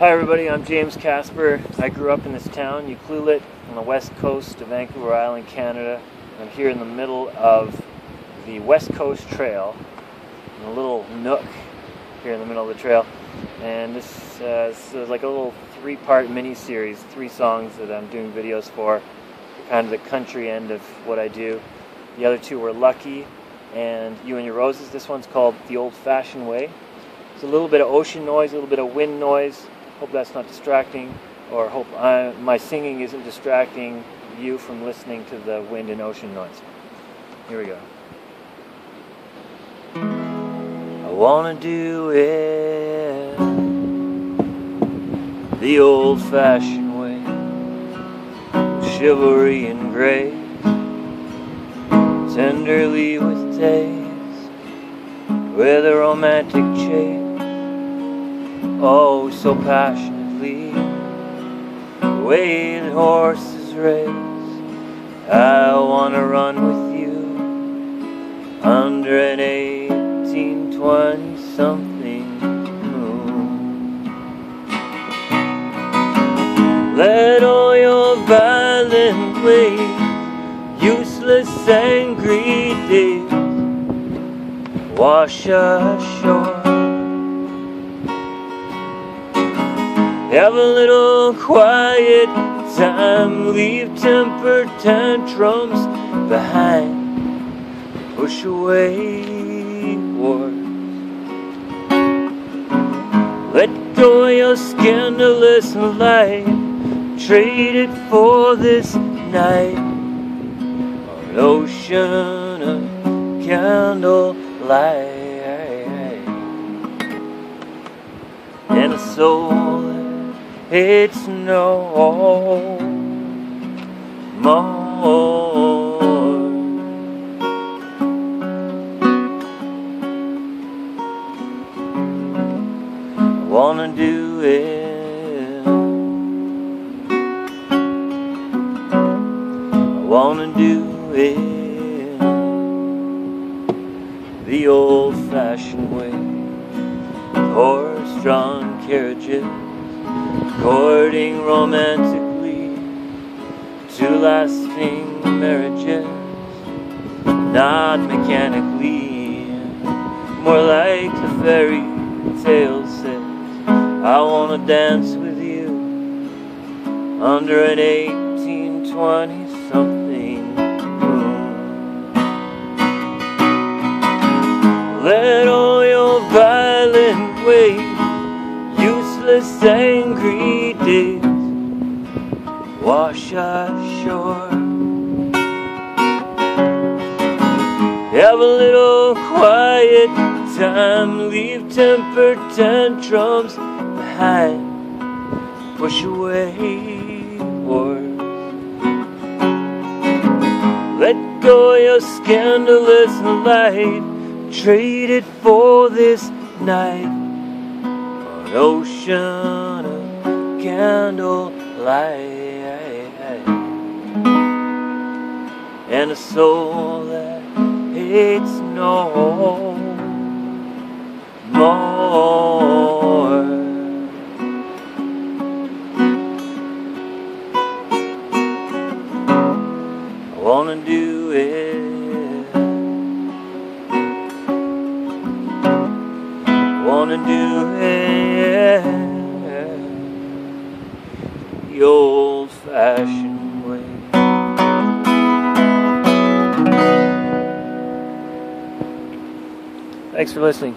Hi everybody, I'm James Kasper. I grew up in this town, Ucluelet, on the west coast of Vancouver Island, Canada. I'm here in the middle of the West Coast Trail, in a little nook here in the middle of the trail. And this, uh, this is like a little three-part mini-series, three songs that I'm doing videos for, kind of the country end of what I do. The other two were Lucky and You and Your Roses. This one's called The Old-Fashioned Way. It's a little bit of ocean noise, a little bit of wind noise, Hope that's not distracting, or hope I, my singing isn't distracting you from listening to the wind and ocean noise. Here we go. I want to do it the old fashioned way, chivalry and grace, tenderly with taste, with a romantic chase oh so passionately the way that horses race I wanna run with you under an 1820 something moon. Let all your violent ways useless angry days wash ashore Have a little quiet time, leave temper tantrums behind, push away wars. Let go your scandalous life, trade it for this night. An ocean of candlelight. And a soul it's no more. I wanna do it. I wanna do it the old-fashioned way, horse-drawn carriages courting romantically to lasting marriages, not mechanically, more like the fairy tale says. I wanna dance with you under an 1820 something moon. Let all your violent ways endless angry days wash ashore. Have a little quiet time, leave temper tantrums behind, push away wars. Let go your scandalous light, trade it for this night ocean of candlelight and a soul that hates no more. I wanna do it. Wanna do it the old-fashioned way. Thanks for listening.